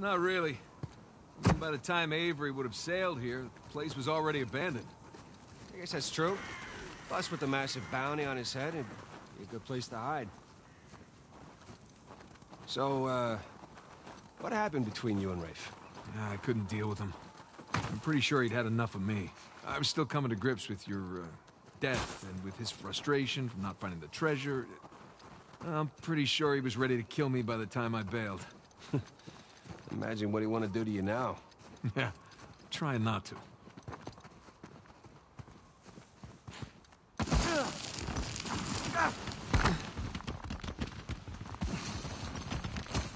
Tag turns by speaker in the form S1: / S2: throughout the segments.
S1: not really. By the time Avery would have sailed here, the place was already abandoned.
S2: I guess that's true. Plus, with the massive bounty on his head, it'd be a good place to hide. So, uh, what happened between you and Rafe?
S1: I couldn't deal with him. I'm pretty sure he'd had enough of me. I was still coming to grips with your uh, death and with his frustration from not finding the treasure. I'm pretty sure he was ready to kill me by the time I bailed.
S2: Imagine what he want to do to you now.
S1: yeah, trying not to.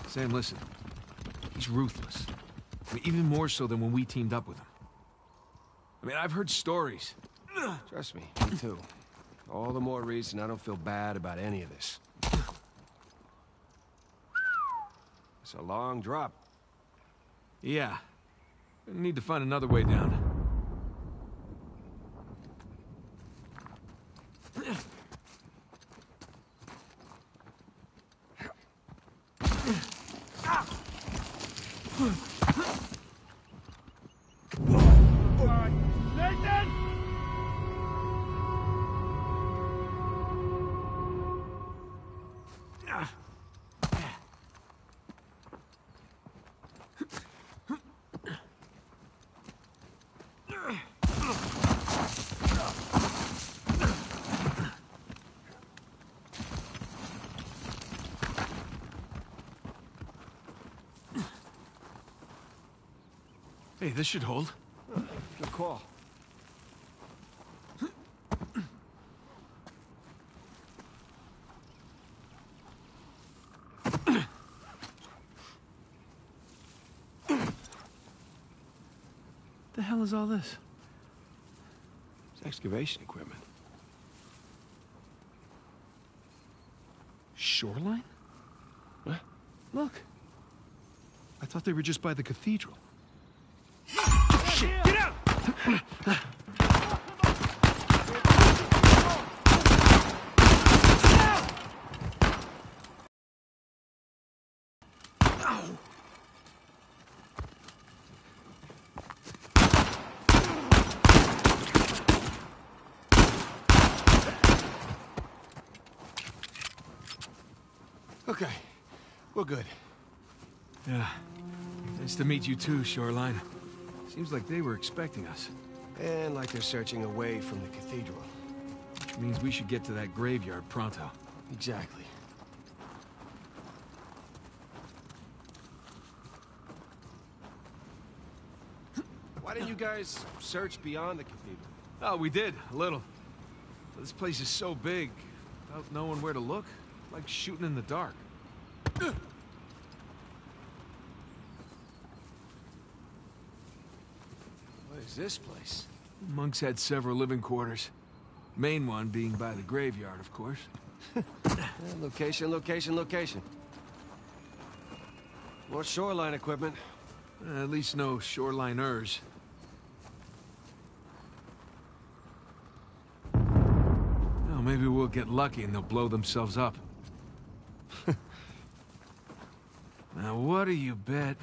S1: Sam, listen. He's ruthless. I mean, even more so than when we teamed up with him. I mean, I've heard stories.
S2: Trust me, me too. All the more reason I don't feel bad about any of this. It's a long drop.
S1: Yeah. Need to find another way down. This should hold.
S2: Good call.
S1: The hell is all this?
S2: It's excavation equipment.
S1: Shoreline?
S2: What?
S1: Look. I thought they were just by the cathedral.
S2: Okay, we're good.
S1: Yeah. Nice to meet you too, Shoreline. Seems like they were expecting us.
S2: And like they're searching away from the cathedral.
S1: Which means we should get to that graveyard pronto.
S2: Exactly. Why didn't you guys search beyond the cathedral?
S1: Oh, we did, a little. But this place is so big, without knowing where to look, like shooting in the dark.
S2: What is this place?
S1: Monks had several living quarters. Main one being by the graveyard, of course.
S2: Location, location, location. More shoreline equipment.
S1: Uh, at least no shoreliners. Well, maybe we'll get lucky and they'll blow themselves up. now, what do you bet?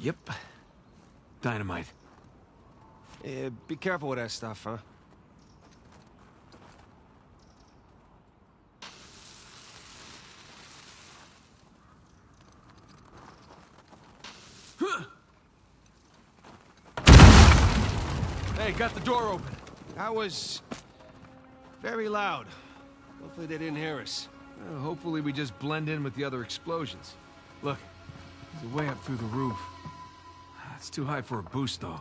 S1: Yep. Dynamite.
S2: Eh, be careful with that stuff, huh?
S1: Hey, got the door open.
S2: That was... very loud. Hopefully they didn't hear us.
S1: Uh, hopefully we just blend in with the other explosions. Look, there's a way up through the roof. It's too high for a boost, though.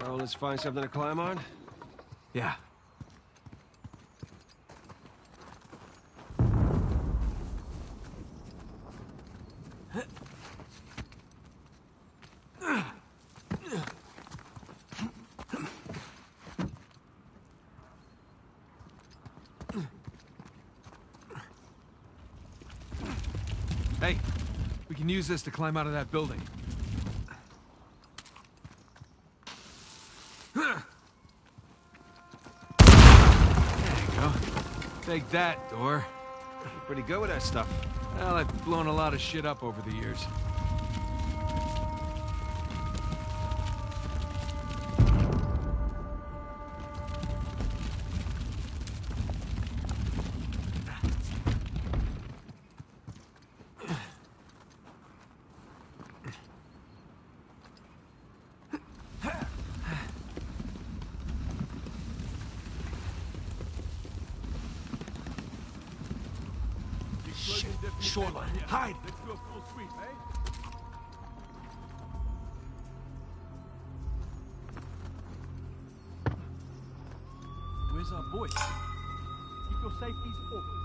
S2: Well, let's find something to climb on.
S1: Yeah. Hey, we can use this to climb out of that building. There you go. Take that, door.
S2: You're pretty good with that stuff.
S1: Well, I've blown a lot of shit up over the years.
S3: Eh?
S4: Where's our boy? Keep your safeties forward.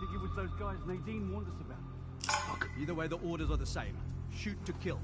S4: Think it was those guys Nadine warned us about.
S5: Look, either way, the orders are the same. Shoot to kill.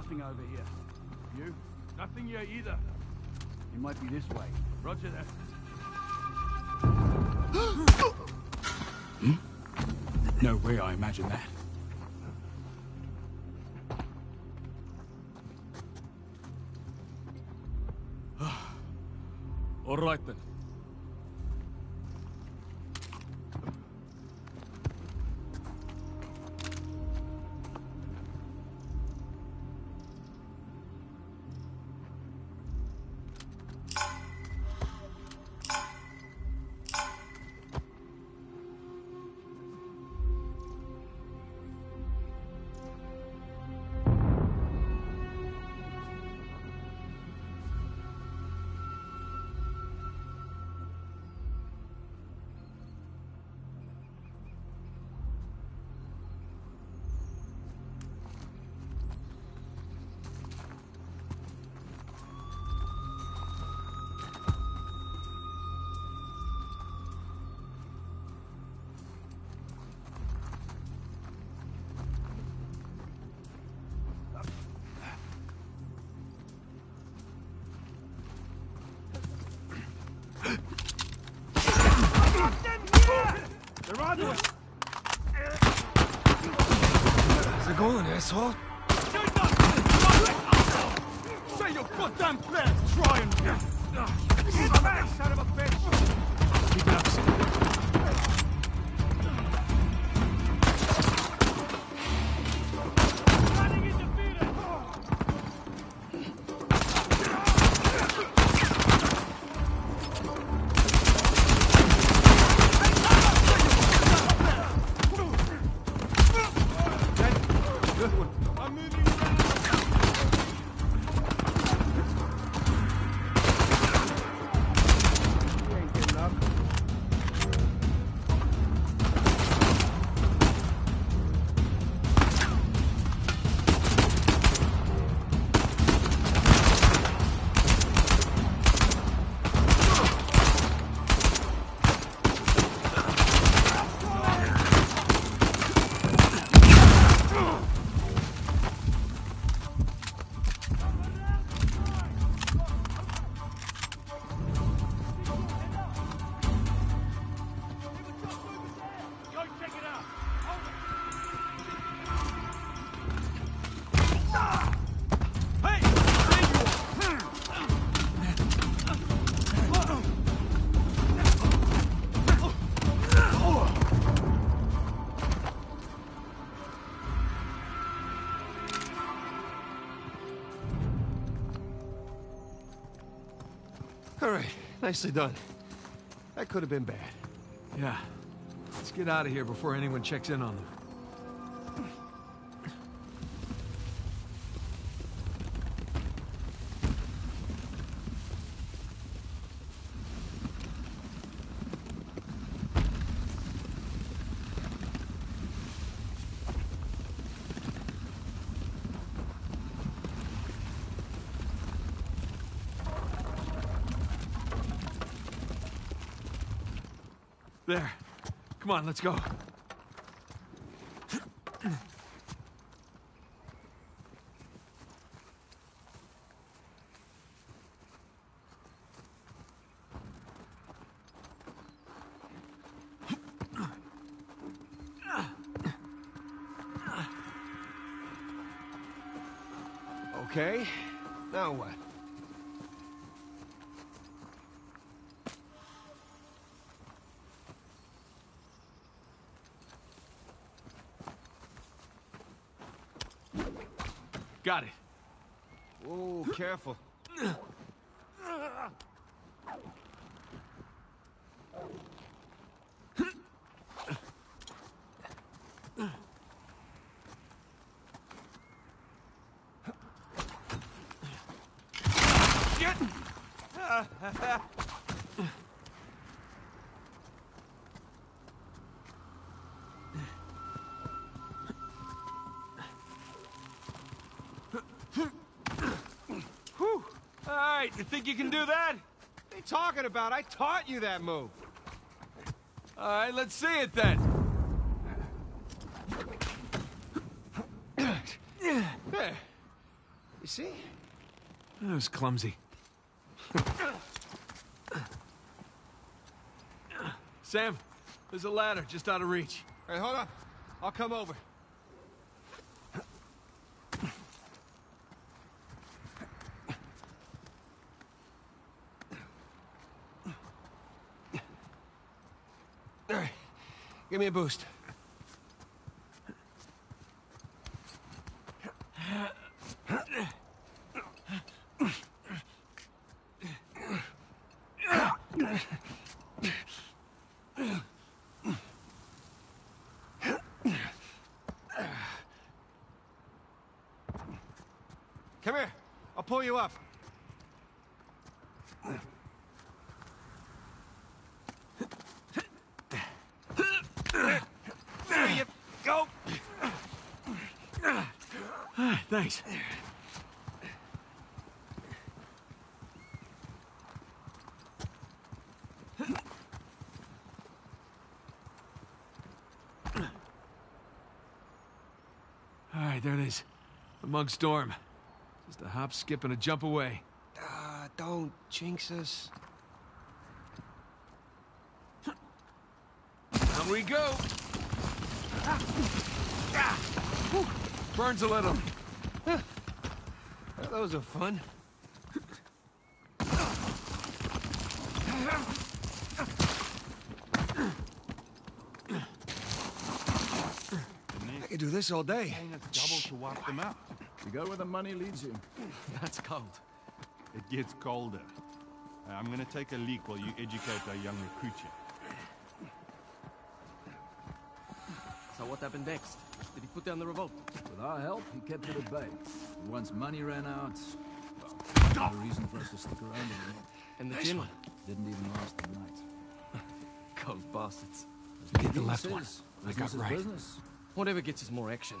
S4: Nothing over here.
S3: You? Nothing here either.
S4: It might be this way.
S3: Roger that. Hmm?
S5: No way I imagine that.
S1: It going,
S2: nicely done. That could have been bad.
S1: Yeah. Let's get out of here before anyone checks in on them. There. Come on, let's go.
S2: Okay, now what?
S1: Got it.
S2: Oh, careful.
S1: Think you can do that?
S2: What are you talking about? I taught you that move.
S1: All right, let's see it then.
S2: There. You see?
S1: That was clumsy. Sam, there's a ladder just out of reach.
S2: Hey, hold up. I'll come over. Give me a boost. Come here. I'll pull you up. There you go.
S1: All right, there it is. The Mug's Dorm. Just a hop, skip, and a jump away.
S2: Ah, don't jinx us.
S1: On we go! Burns a little.
S2: Those are fun. I could do this all day.
S3: Double to wipe them out.
S4: You go where the money leads you.
S3: That's cold. It gets colder. Uh, I'm gonna take a leak while you educate our young recruit here.
S6: So what happened next? Did he put down the revolt?
S4: With our help, he kept it at bay. And once money ran out, well, no reason for us to stick around anymore.
S6: And the gin?
S4: Didn't even last the night.
S6: Cold bastards.
S1: Get the left
S4: Says,
S1: one. I got right.
S4: business.
S6: Whatever gets us more action.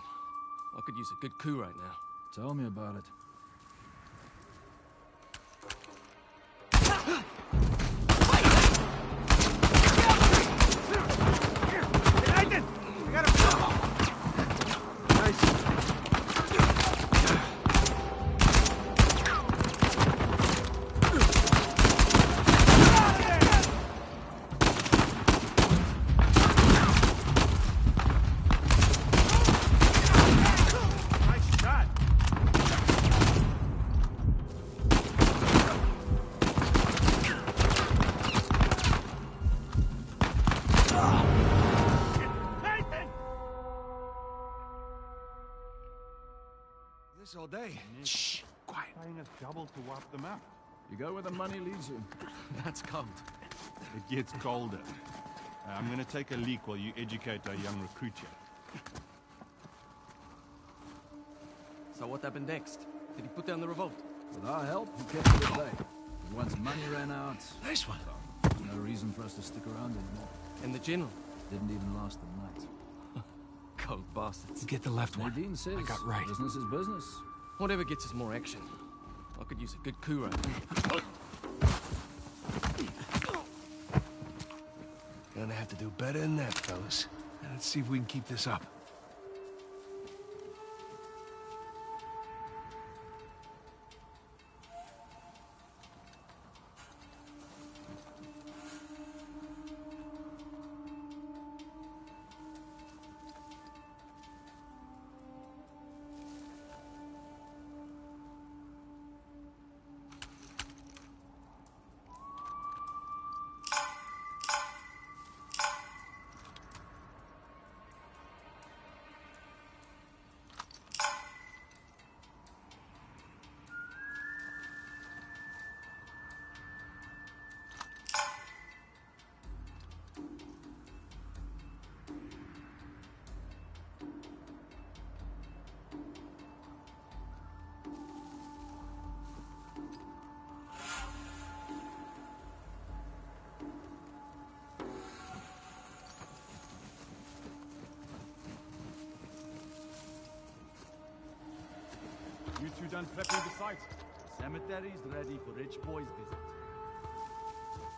S6: I could use a good coup right now.
S4: Tell me about it.
S3: Wipe them out.
S4: You go where the money leads you.
S6: That's cold.
S3: It gets colder. Uh, I'm gonna take a leak while you educate our young recruit here.
S6: So what happened next? Did he put down the revolt?
S4: With our help, he kept it at bay. Once money ran out,
S1: Nice one.
S4: there's no reason for us to stick around anymore.
S6: And the general?
S4: Didn't even last the night.
S6: Cold bastards.
S1: Get the left one.
S4: Nadine says
S1: I got right.
S4: business is business.
S6: Whatever gets us more action. I could use a good coup.
S2: Gonna have to do better than that, fellas.
S7: Let's see if we can keep this up.
S3: You done prepping the site?
S6: Cemetery's ready for rich boys visit.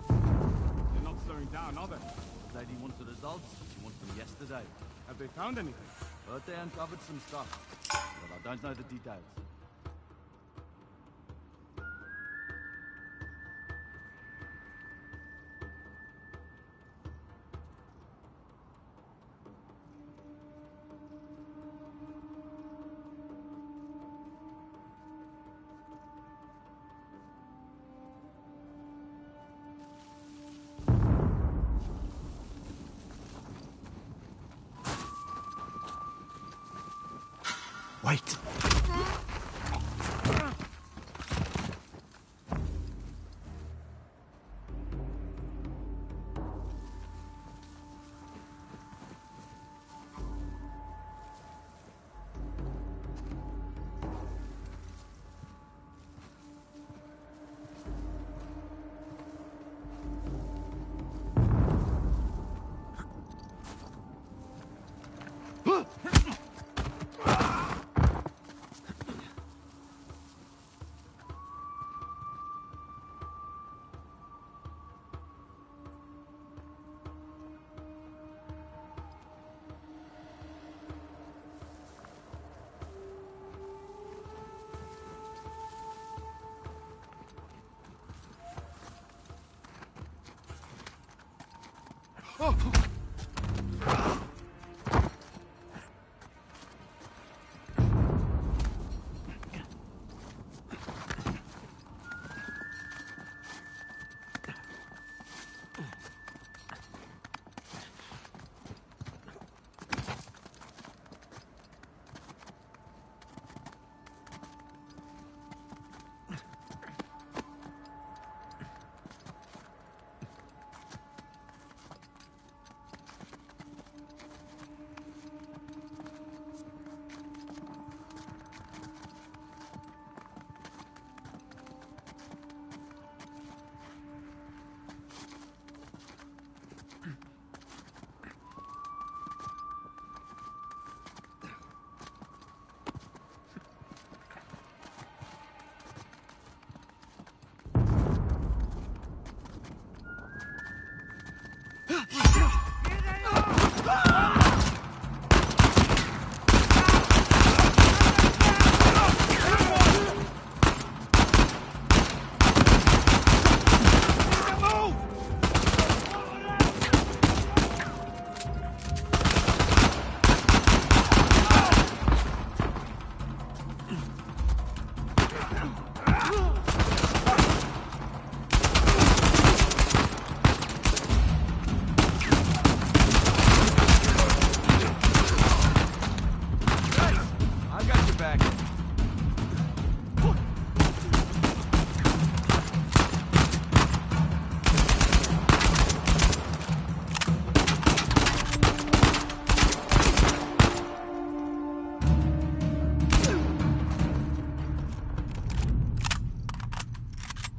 S3: They're not slowing down, are they?
S6: Lady wants the results. She wants them yesterday.
S3: Have they found anything?
S6: But they uncovered some stuff. But I don't know the details.
S1: Oh.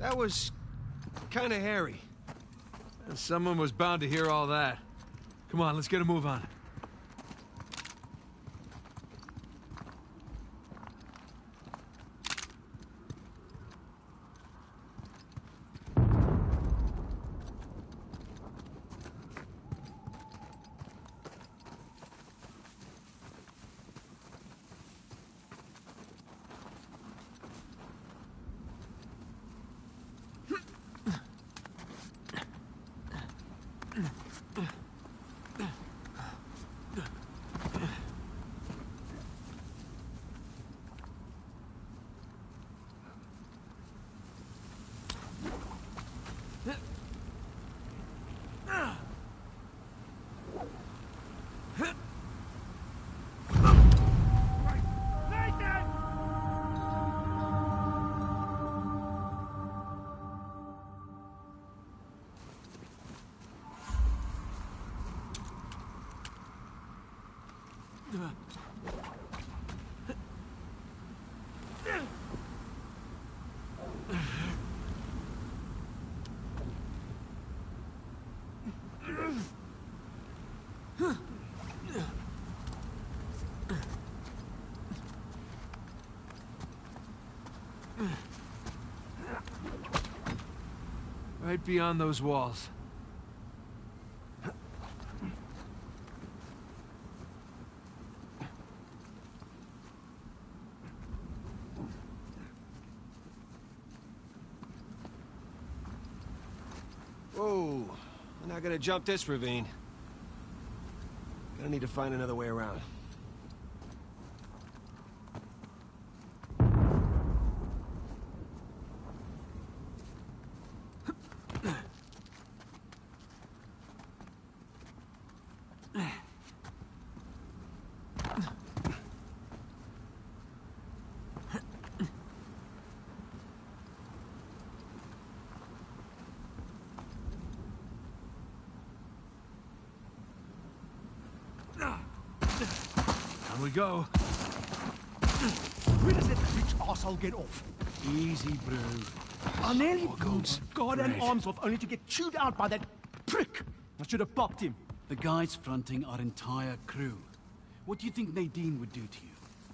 S2: That was kind of hairy.
S1: Someone was bound to hear all that. Come on, let's get a move on. Beyond those walls.
S2: Whoa. We're not gonna jump this ravine. Gonna need to find another way around.
S1: Down we go.
S5: Where does that rich asshole get off?
S1: Easy, bro.
S5: I nearly blew
S1: goats.
S5: my goddamn arms off only to get chewed out by that prick. I should have popped him.
S4: The guys fronting our entire crew. What do you think Nadine would do to you?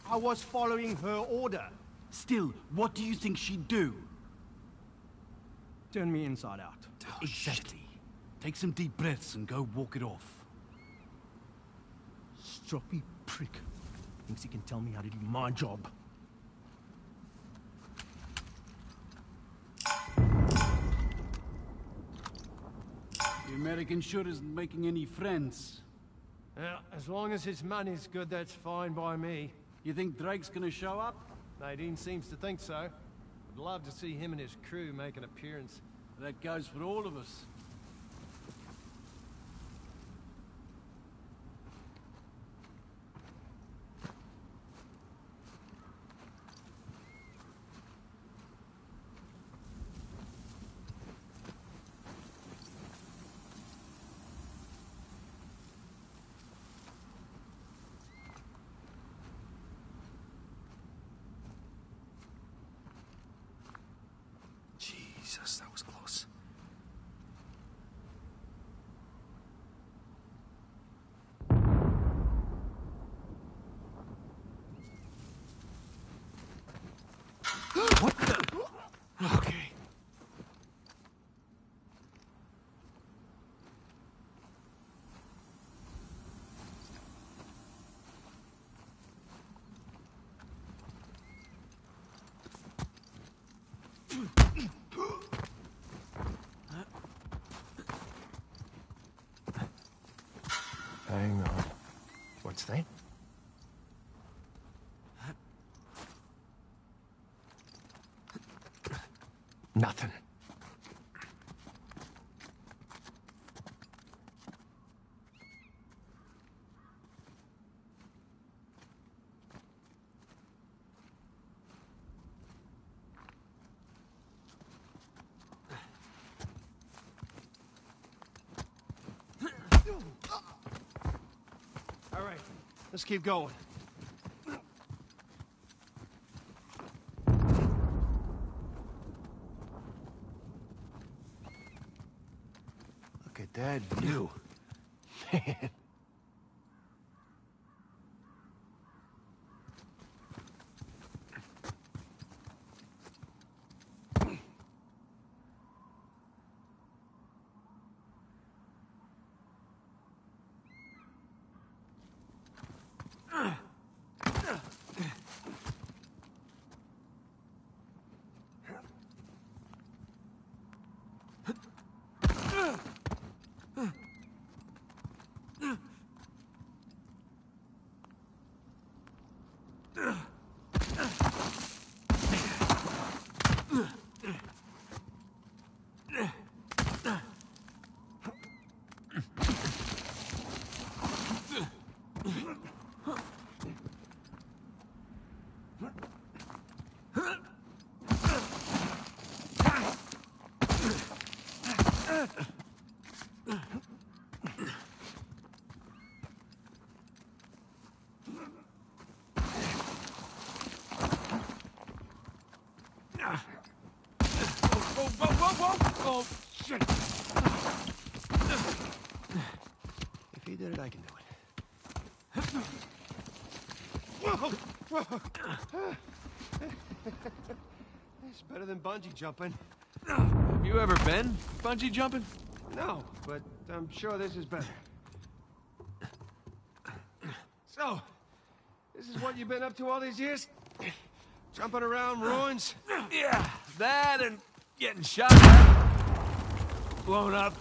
S5: I was following her order.
S4: Still, what do you think she'd do?
S5: Turn me inside out.
S4: Oh, exactly. Take some deep breaths and go walk it off.
S5: Stroppy prick. Thinks he can tell me how to do my job.
S4: The American sure isn't making any friends.
S8: Yeah, as long as his money's good, that's fine by me.
S4: You think Drake's gonna show up?
S8: Nadine seems to think so. I'd love to see him and his crew make an appearance.
S4: That goes for all of us.
S9: Jesus, that was close.
S1: Okay.
S9: Hang on. What's
S2: Let's keep going. Look at that view. Man.
S1: Oh, shit!
S2: If he did it, I can do it. Whoa! Whoa! it's better than bungee jumping.
S1: Have you ever been bungee jumping?
S2: No, but I'm sure this is better. So, this is what you've been up to all these years? Jumping around ruins?
S1: Yeah, that and getting shot at, blown up,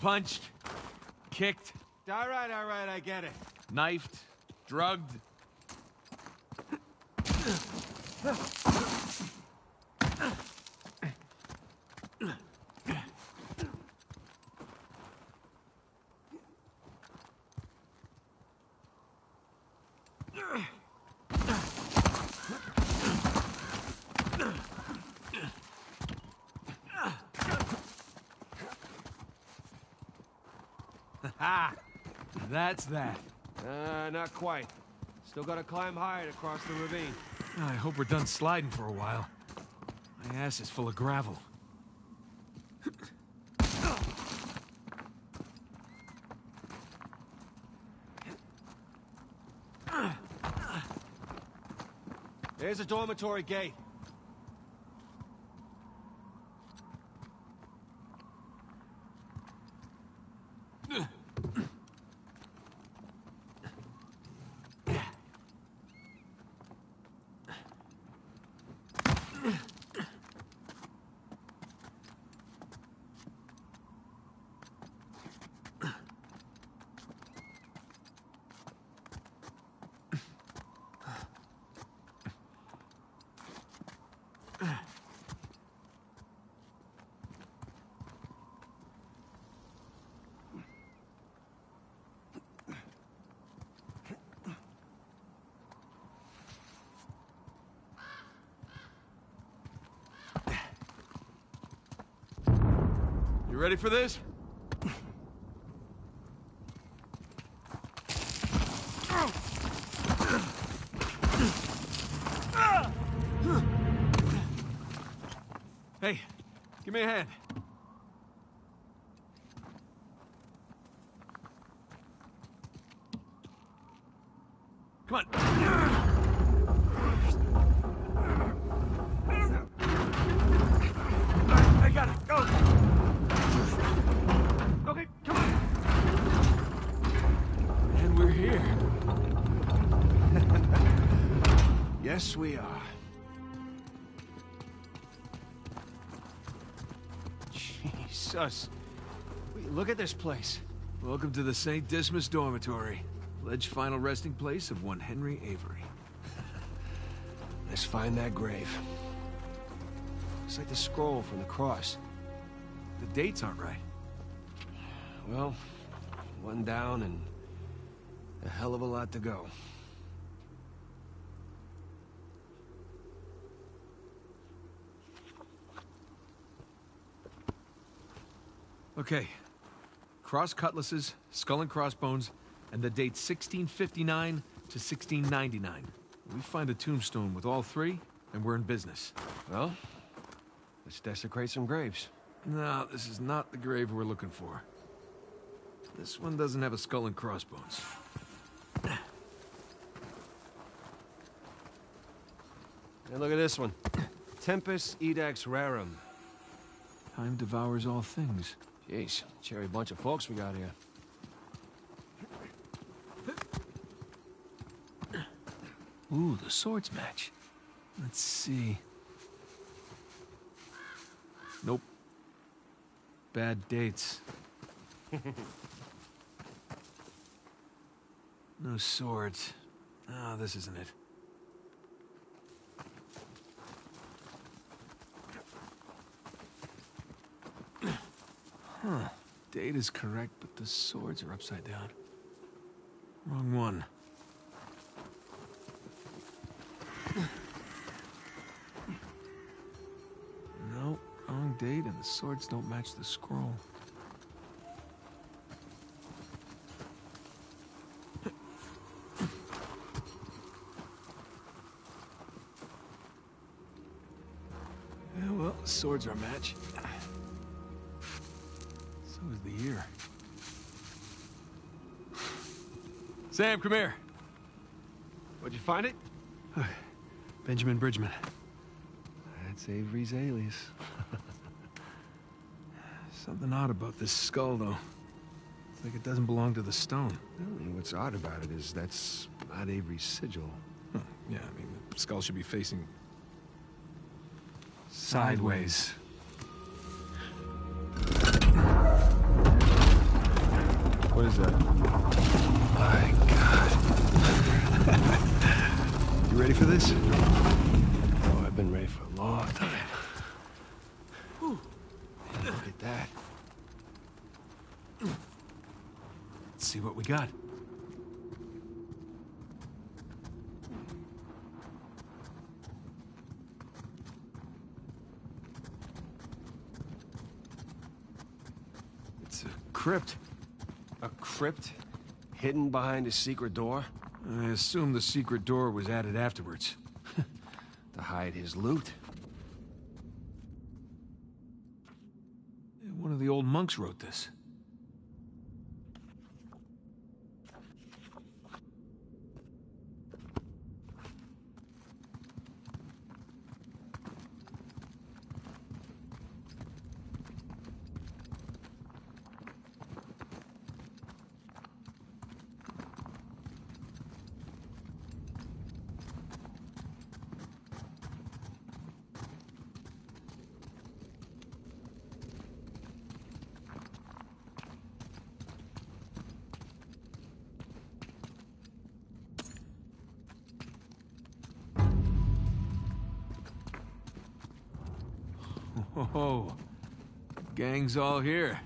S1: punched, kicked,
S2: All right, all right, I get it.
S1: knifed, drugged. That's that.
S2: Uh, not quite. Still gotta climb higher to cross the ravine.
S1: I hope we're done sliding for a while. My ass is full of gravel.
S2: There's a dormitory gate.
S1: You ready for this? Hey, give me a hand.
S2: Wait, Look at this place.
S1: Welcome to the St. Dismas Dormitory. Alleged final resting place of one Henry Avery.
S2: Let's find that grave. It's like the scroll from the cross.
S1: The dates aren't right.
S2: Well, one down and a hell of a lot to go.
S1: Okay. Cross cutlasses, skull and crossbones, and the date 1659 to 1699. We find a tombstone with all three, and we're in business.
S2: Well, let's desecrate some graves.
S1: No, this is not the grave we're looking for. This one doesn't have a skull and crossbones.
S2: And look at this one. Tempus Edax Rerum.
S1: Time devours all things.
S2: Jeez, cherry bunch of folks we got here.
S1: Ooh, the swords match. Let's see. Nope. Bad dates. no swords. Ah, this isn't it. Huh. Date is correct, but the swords are upside down. Wrong one. No, wrong date, and the swords don't match the scroll. Yeah, well, swords are a match. So is the year. Sam, come here.
S2: Where'd you find it?
S1: Benjamin Bridgman. That's Avery's alias. Something odd about this skull, though. It's like it doesn't belong to the stone.
S2: Well, what's odd about it is that's not Avery's sigil.
S1: Huh, Yeah, I mean, the skull should be facing... sideways.
S2: What is that?
S1: My God. you ready for this?
S2: Oh, I've been ready for a long time. Look at that.
S1: Let's see what we got. It's a crypt.
S2: A crypt hidden behind a secret door
S1: I assume the secret door was added afterwards.
S2: to hide his loot.
S1: One of the old monks wrote this. Oh, gang's all here.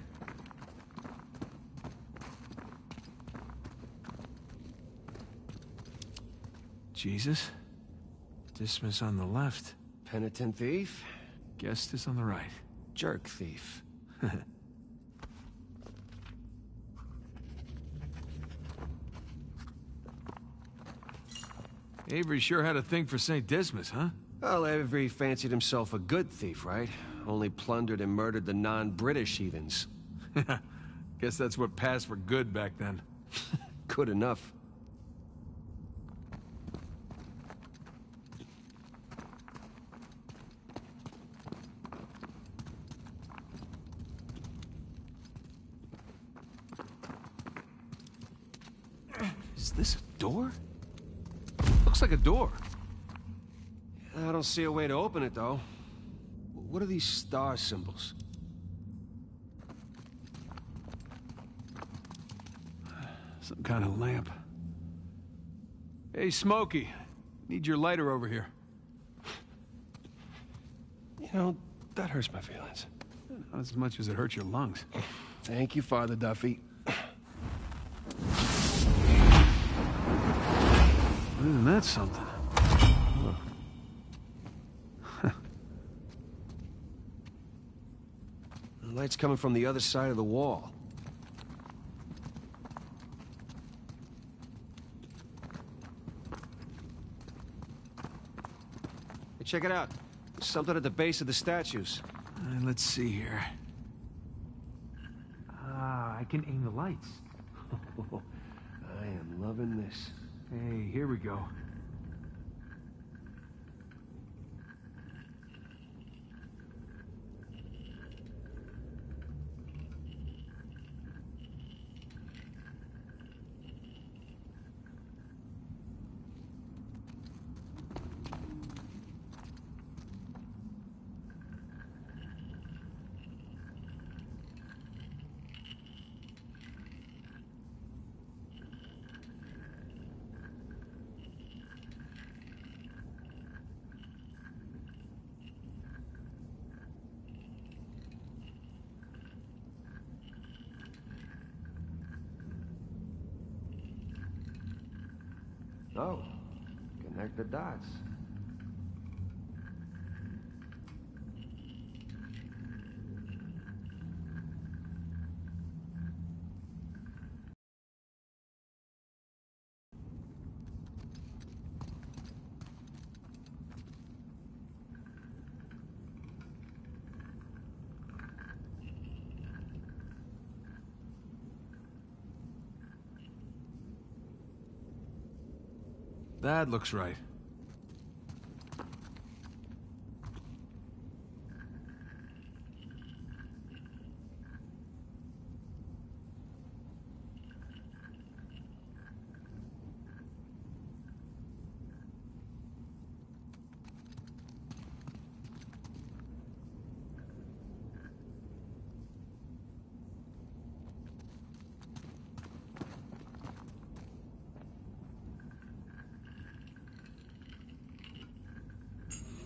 S1: Jesus, Dismas on the left,
S2: Penitent thief,
S1: Gestas on the right.
S2: jerk thief.
S1: Avery sure had a thing for St. Dismas, huh?
S2: Well, Avery fancied himself a good thief, right? Only plundered and murdered the non-British heathens.
S1: Guess that's what passed for good back then.
S2: Good enough.
S1: Is this a door? Looks like a door.
S2: I don't see a way to open it, though. What are these star symbols?
S1: Some kind of lamp. Hey, Smokey. Need your lighter over here.
S2: You know, that hurts my feelings.
S1: Not as much as it hurts your lungs.
S2: Thank you, Father Duffy.
S1: Isn't that something?
S2: The light's coming from the other side of the wall. Hey, check it out. Something at the base of the statues.
S1: Uh, let's see here.
S4: Ah, I
S1: can aim the lights.
S2: I am loving this.
S1: Hey, here we go.
S2: Oh, connect the dots.
S1: That looks right.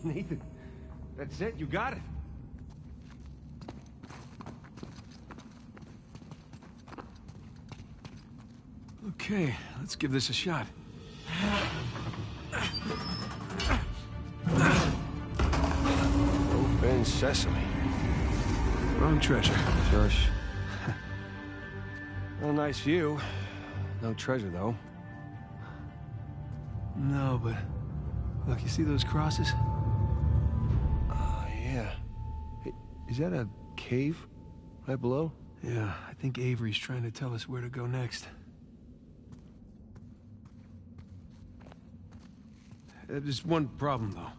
S2: Nathan, that's it. You got it.
S1: Okay, let's give this a shot.
S2: Open sesame.
S1: Wrong treasure.
S2: Shush. well, nice view. No treasure, though.
S1: No, but look, you see those crosses?
S2: Is that a cave right below?
S1: Yeah, I think Avery's trying to tell us where to go next. Uh, There's one problem, though.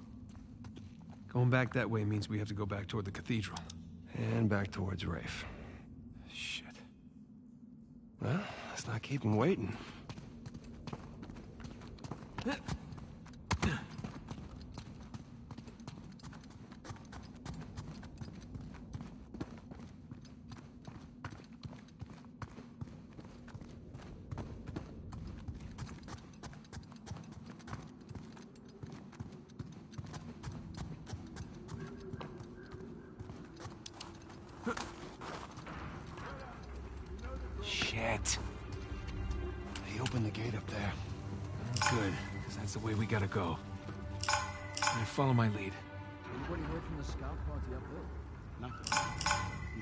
S1: Going back that way means we have to go back toward the cathedral.
S2: And back towards Rafe.
S1: Shit.
S2: Well, let's not keep him waiting.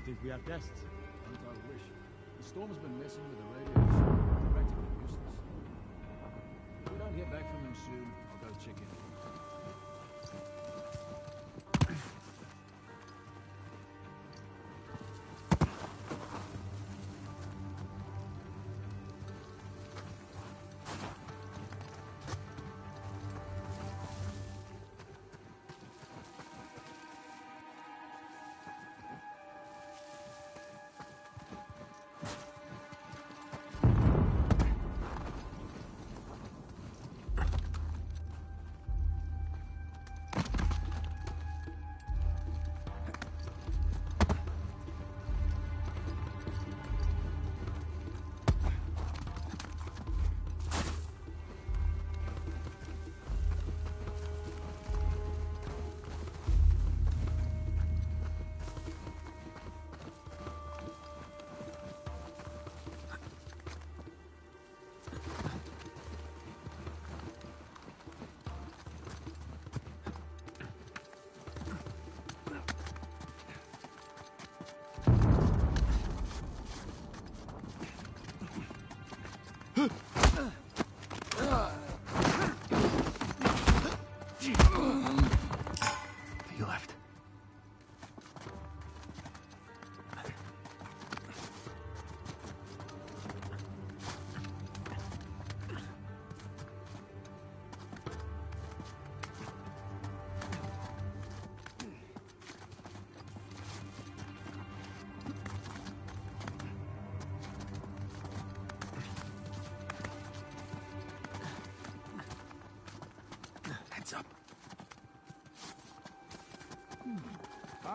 S5: Think we have guests?
S4: Don't I wish. The storm's been messing with the radios. They're practically useless. If we don't hear back from them soon, I'll go check in.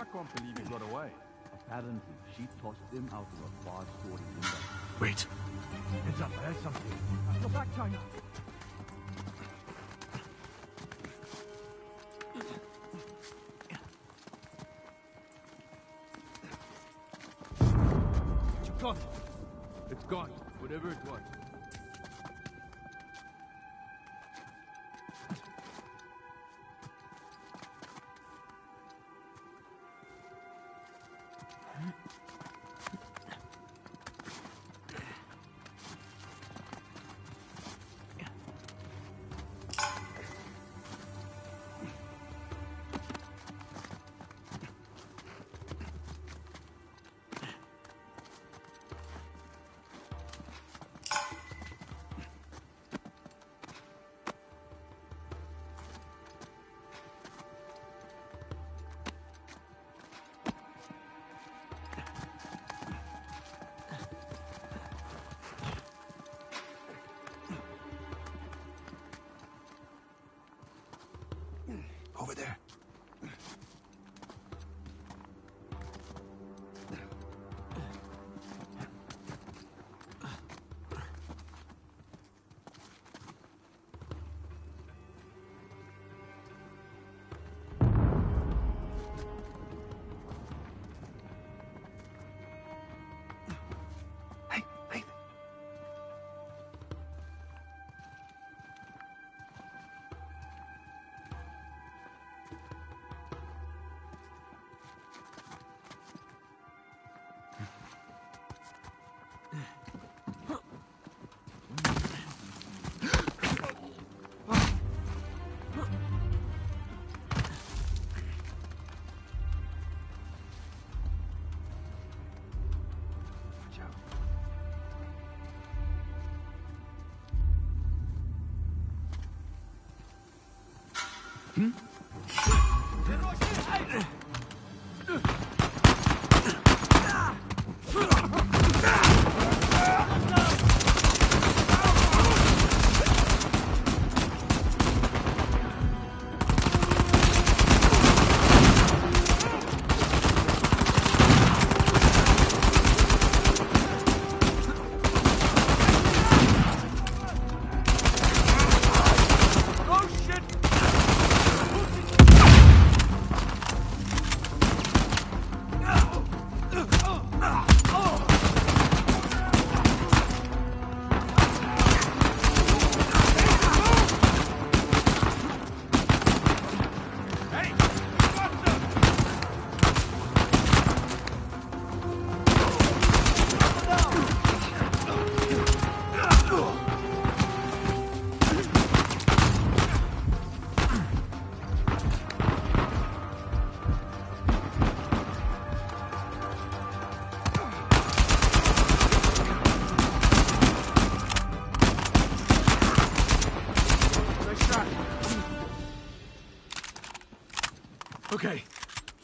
S4: I can't believe he got away. Apparently, she tossed him out of a five-story window.
S5: Wait.
S3: It's up, I heard something. Go back, China.
S4: You got it. It's gone. Whatever it was.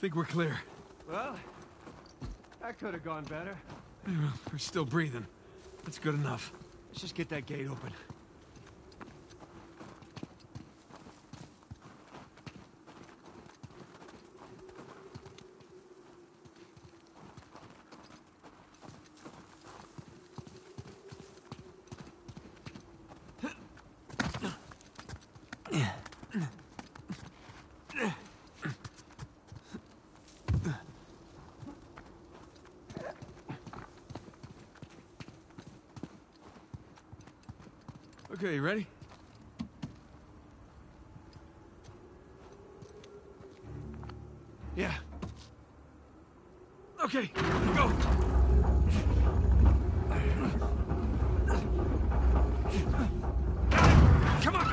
S1: Think we're clear.
S2: Well, that could have gone better.
S1: We're still breathing. That's good enough.
S2: Let's just get that gate open.
S1: Okay, you ready?
S2: Yeah.
S1: Okay, go. Come on.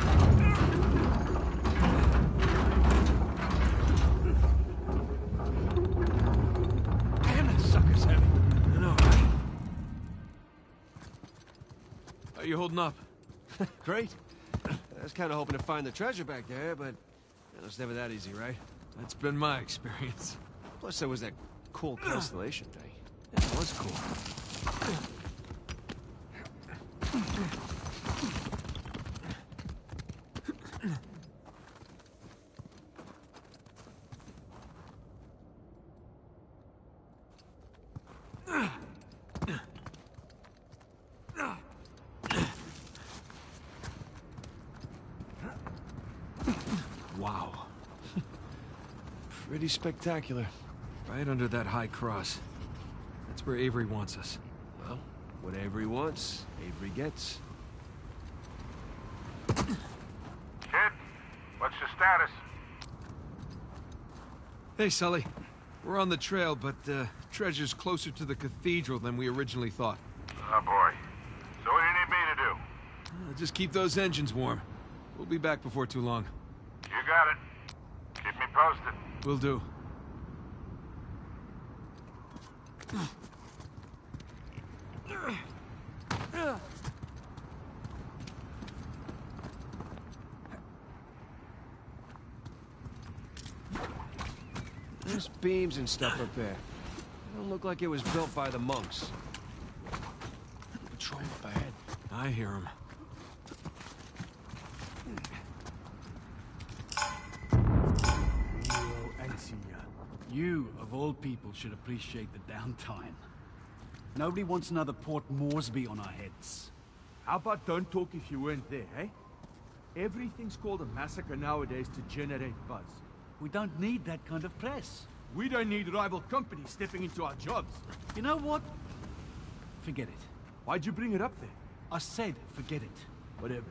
S2: Damn, sucker's?
S1: How you holding up?
S2: Great. I was kind of hoping to find the treasure back there, but it's never that easy, right?
S1: That's been my experience.
S2: Plus, there was that cool constellation thing.
S1: It was cool.
S2: Pretty spectacular.
S1: Right under that high cross. That's where Avery wants us.
S2: Well, what Avery wants, Avery gets.
S10: Kid, what's the status?
S1: Hey, Sully. We're on the trail, but uh, treasure's closer to the cathedral than we originally thought.
S10: Oh boy. So what do you need me to do?
S1: Uh, just keep those engines warm. We'll be back before too long.
S10: You got it. Keep me posted.
S1: Will do.
S2: There's beams and stuff up there. It Don't look like it was built by the monks.
S5: Patrol up ahead.
S1: I hear him.
S4: You, of all people, should appreciate the downtime. Nobody wants another Port Moresby on our heads.
S3: How about don't talk if you weren't there, eh? Everything's called a massacre nowadays to generate buzz.
S4: We don't need that kind of press.
S3: We don't need rival companies stepping into our jobs.
S4: You know what? Forget it.
S3: Why'd you bring it up there?
S4: I said forget it.
S3: Whatever.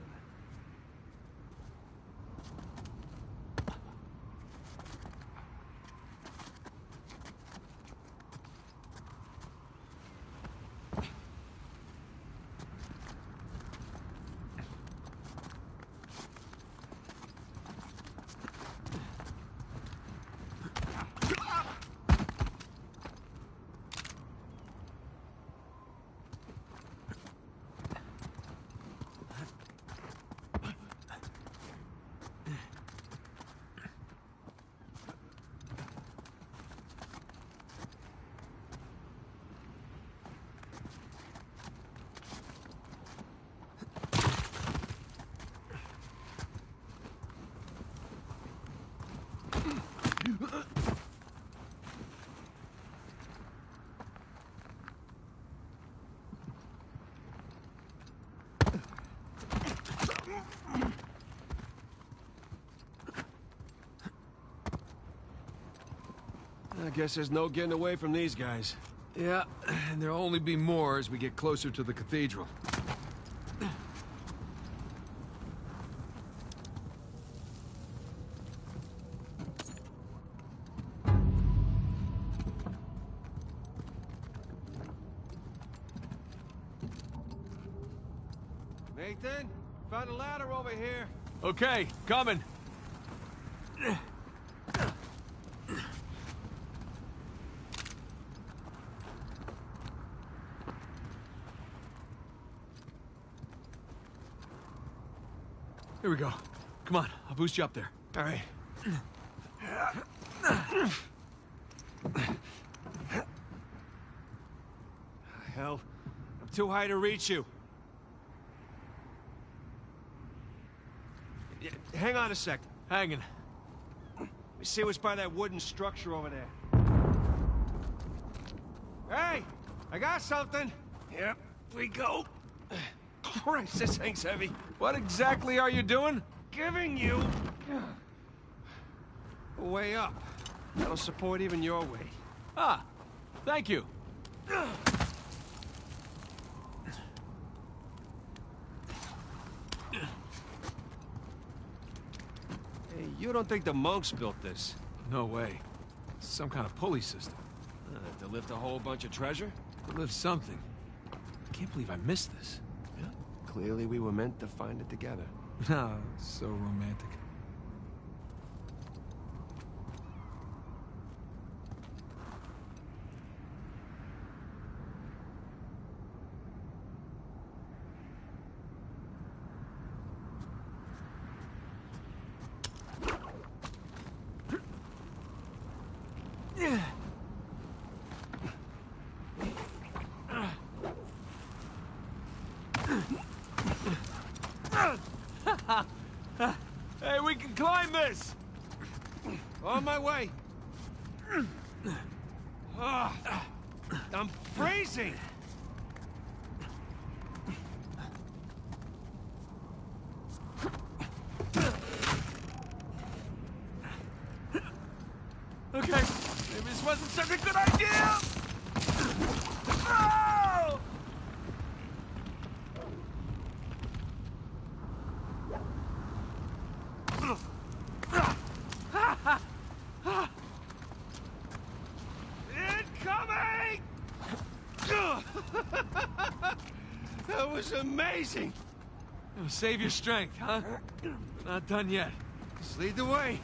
S2: I guess there's no getting away from these guys.
S1: Yeah, and there'll only be more as we get closer to the cathedral.
S2: Nathan, found a ladder over here.
S1: Okay, coming. Here we go. Come on, I'll boost you up there.
S2: All right. Hell, I'm too high to reach you. Yeah, Hang on a sec.
S1: Hanging.
S2: Let me see what's by that wooden structure over there. Hey! I got something! Yep, we go. Christ, this thing's heavy.
S1: What exactly are you doing?
S2: Giving you... a way up. That'll support even your weight.
S1: Ah, thank you.
S2: Hey, you don't think the monks built this?
S1: No way. Some kind of pulley system.
S2: Uh, to lift a whole bunch of treasure?
S1: To lift something. I can't believe I missed this.
S2: Yeah. Clearly we were meant to find it together.
S1: Ah, so romantic. Hey, we can climb this!
S2: On my way. Ah, I'm freezing!
S1: Okay, maybe this wasn't such a good idea! No!
S2: Incoming! that was amazing!
S1: Save your strength, huh? Not done yet.
S2: Just lead the way.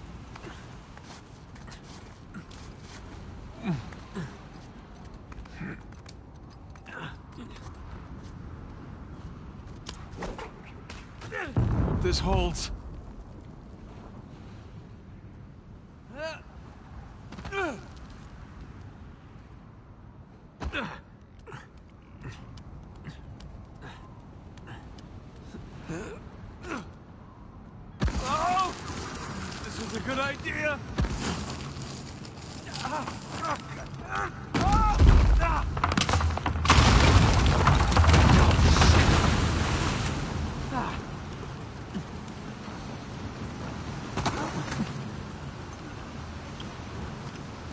S1: This holds. Oh! This was a good idea!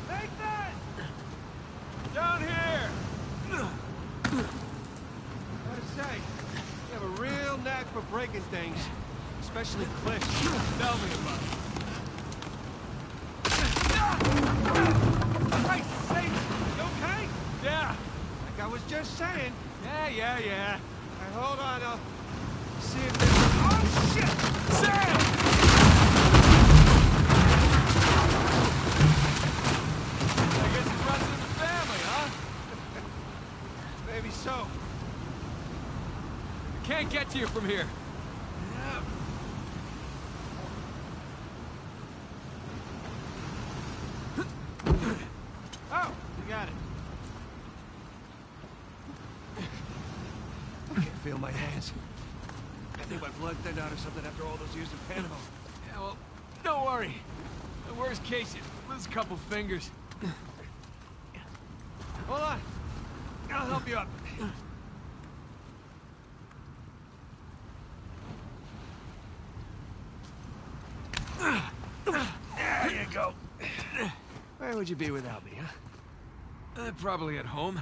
S1: Nathan! Down here!
S2: Gotta say, you have a real knack for breaking things. Especially cliffs.
S1: Tell me about it.
S2: Christ's sake! You okay?
S1: Yeah,
S2: Like I was just saying.
S1: yeah, yeah, yeah.
S2: All right, hold on, I'll see if there's... Oh, shit!
S1: Sam! I guess it's runs in the family, huh?
S2: Maybe so.
S1: You from here.
S2: Oh, you got it. I can't feel my hands. I think my blood thinned out or something after all those years in Panama.
S1: Yeah, well, don't worry. The worst case, you lose a couple fingers.
S2: Hold on. I'll help you up. There you go. Where would you be without me, huh?
S1: Uh, probably at home.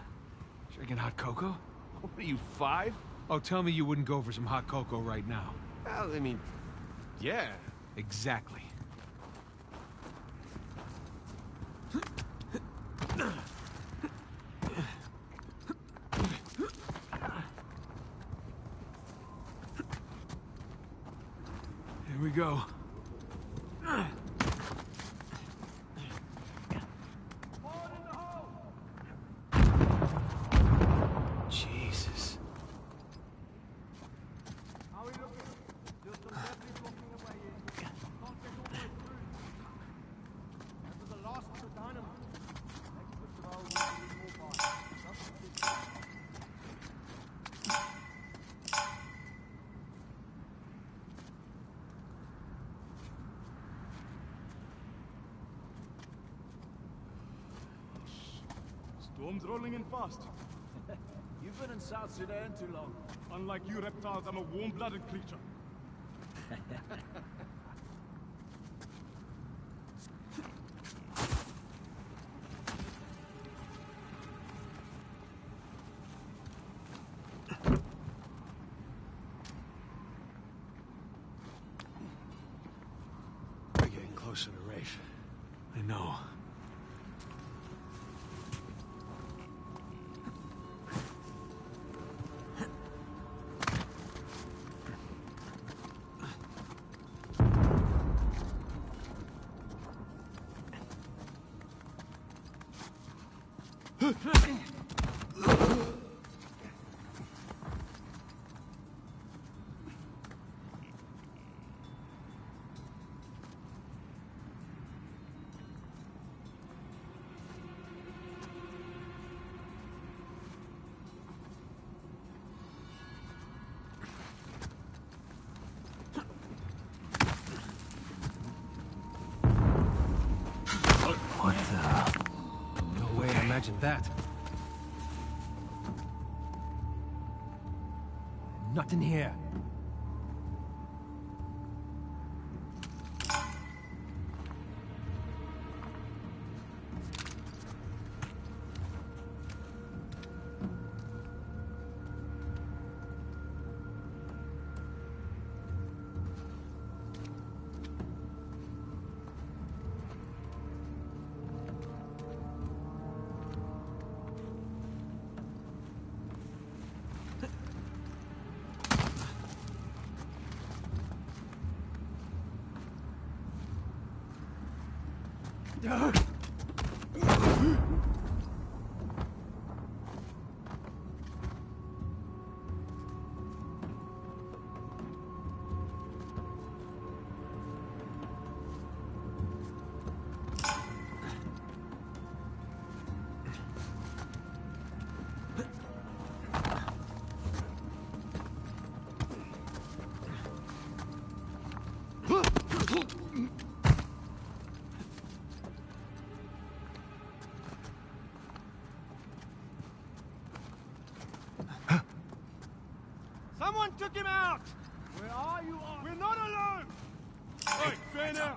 S1: Drinking hot cocoa?
S2: What are you, five?
S1: Oh, tell me you wouldn't go for some hot cocoa right now.
S2: Well, I mean, yeah.
S1: Exactly. Here we go.
S2: Jesus.
S3: Storm's rolling in fast.
S11: You've been in South Sudan too long.
S3: Unlike you reptiles, I'm a warm-blooded creature.
S5: ブー。
S2: No way I imagined that. Nothing here.
S3: Took him out! Where are you? We're not alone! Hey, fan out! Uh,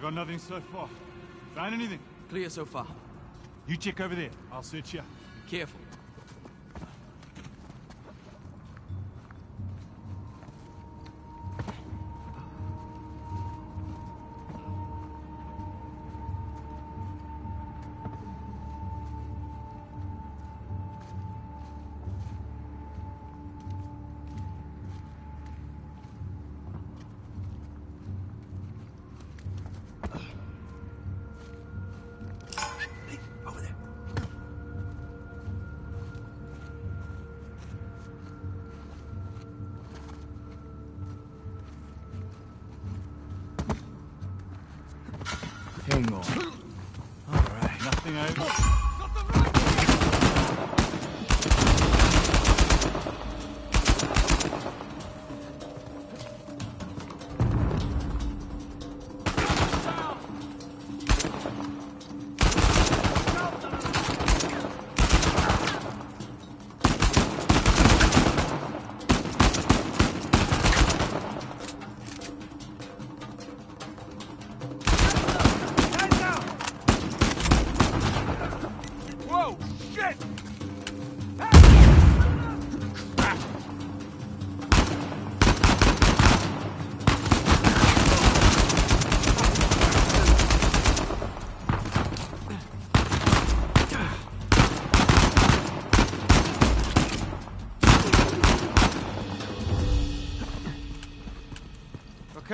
S3: I got nothing so far. Found anything?
S6: Clear so far.
S3: You check over there. I'll search you.
S6: Be careful.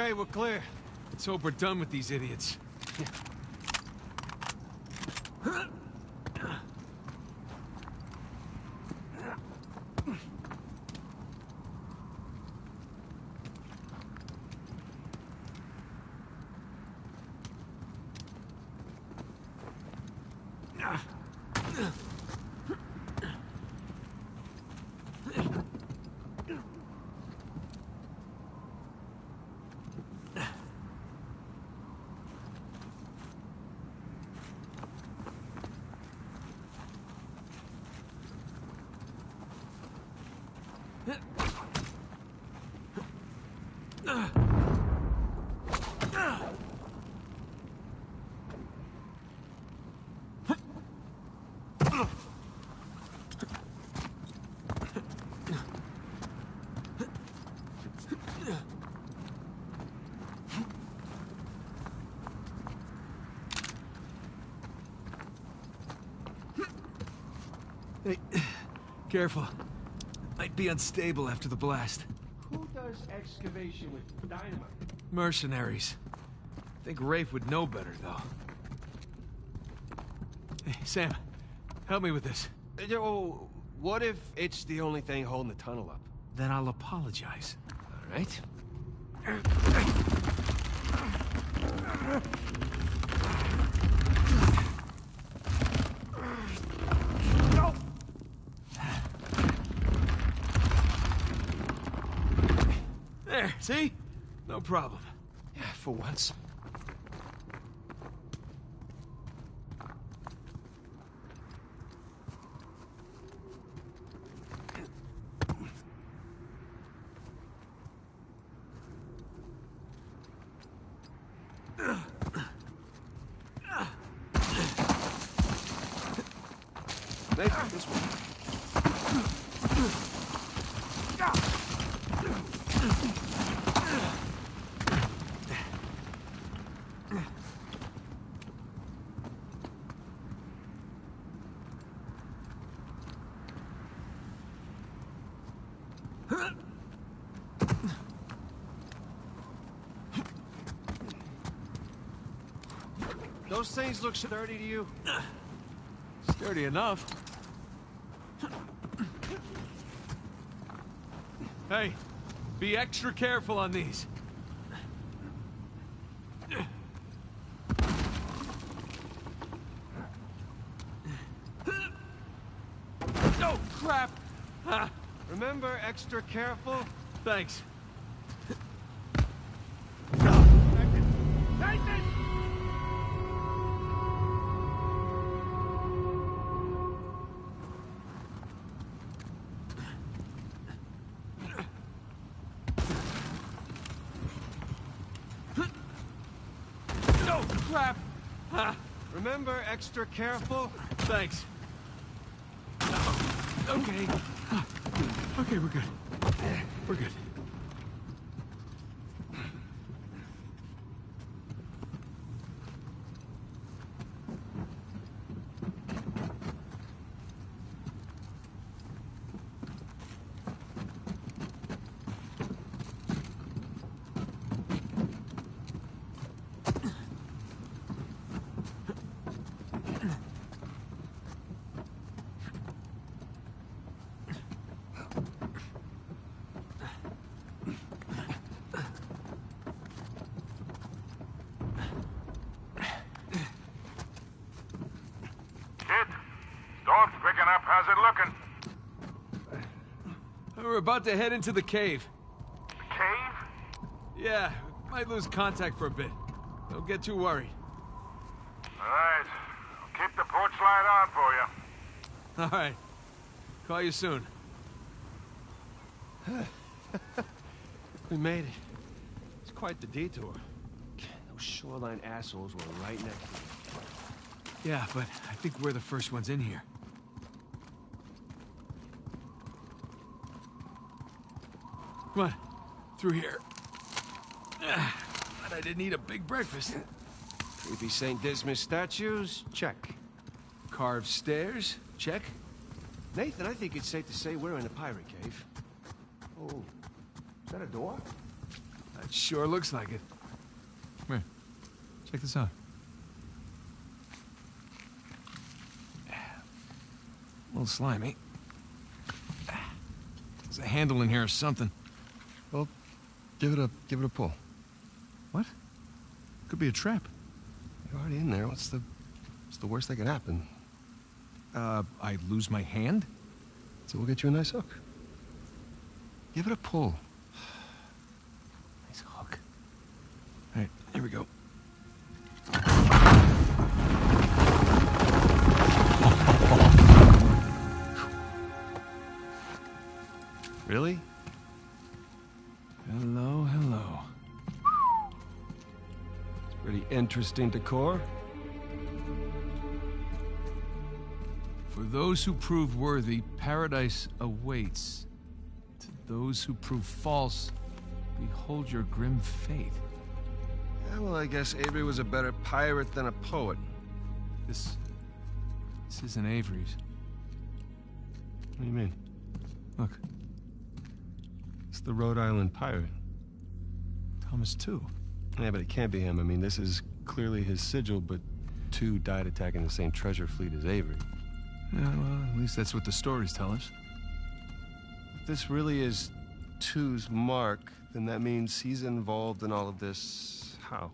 S2: Okay, we're clear.
S1: Let's hope we're done with these idiots. Hey, careful. Might be unstable after the blast.
S2: Who does excavation with dynamite?
S1: Mercenaries. I Think Rafe would know better, though. Hey, Sam, help me with this.
S2: Oh, what if it's the only thing holding the tunnel up?
S1: Then I'll apologize.
S2: All right.
S1: problem.
S2: Yeah, for once. Nathan, this way. Those things look sturdy to you?
S1: Sturdy enough. Hey, be extra careful on these. Oh, crap!
S2: Remember, extra careful?
S1: thanks.
S2: Extra careful?
S1: thanks. Okay. Ah. Okay, we're good. We're good.
S10: Kid, storm's picking up. How's it looking?
S1: We're about to head into the cave.
S10: Cave?
S1: Yeah, might lose contact for a bit. Don't get too worried.
S10: All right. I'll keep the porch light on for you.
S1: All right. Call you soon.
S2: We made it. It's quite the detour. Those shoreline assholes were right next to me.
S1: Yeah, but I think we're the first ones in here. Come on, through here. But I didn't eat a big breakfast.
S2: Creepy St. Dismas statues? Check.
S1: Carved stairs? Check.
S2: Nathan, I think it's safe to say we're in a pirate cave. Oh, is that a door?
S1: That sure looks like it. Come here. Check this out. A little slimy. There's a handle in here or something.
S12: Well, give it a give it a pull.
S1: What? Could be a trap.
S12: You're already in there. What's the what's the worst that could happen?
S1: Uh, I lose my hand?
S12: So we'll get you a nice hook. Give it a pull.
S1: Nice hook. All right, here we go.
S2: Interesting decor.
S1: For those who prove worthy, paradise awaits. To those who prove false, behold your grim fate.
S12: Yeah, well, I guess Avery was a better pirate than a poet.
S1: This. This isn't Avery's.
S12: What do you mean?
S1: Look,
S12: It's the Rhode Island pirate.
S1: Thomas Tew.
S12: Yeah, but it can't be him. I mean, this is clearly his sigil, but Tew died attacking the same treasure fleet as Avery.
S1: Yeah, well, at least that's what the stories tell us.
S12: If this really is Tew's mark, then that means he's involved in all of this. How?